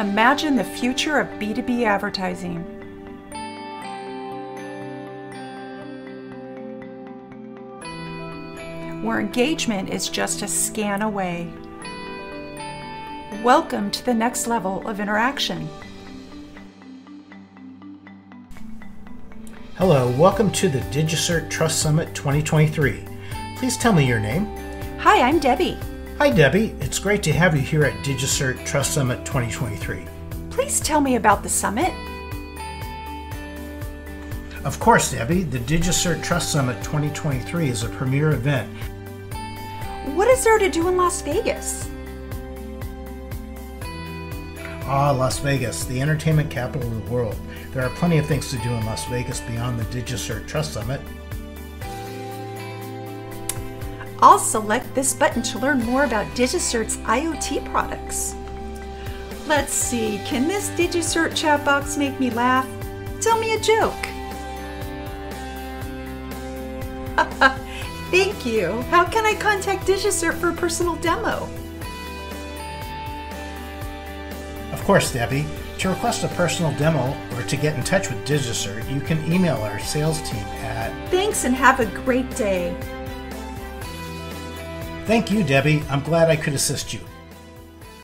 Imagine the future of B2B advertising. Where engagement is just a scan away. Welcome to the next level of interaction. Hello, welcome to the DigiCert Trust Summit 2023. Please tell me your name. Hi, I'm Debbie. Hi, Debbie. It's great to have you here at DigiCert Trust Summit 2023. Please tell me about the summit. Of course, Debbie, the DigiCert Trust Summit 2023 is a premier event. What is there to do in Las Vegas? Ah, Las Vegas, the entertainment capital of the world. There are plenty of things to do in Las Vegas beyond the DigiCert Trust Summit. I'll select this button to learn more about DigiCert's IoT products. Let's see, can this DigiCert chat box make me laugh? Tell me a joke. Thank you. How can I contact DigiCert for a personal demo? Of course, Debbie, to request a personal demo or to get in touch with DigiCert, you can email our sales team at Thanks and have a great day. Thank you, Debbie. I'm glad I could assist you.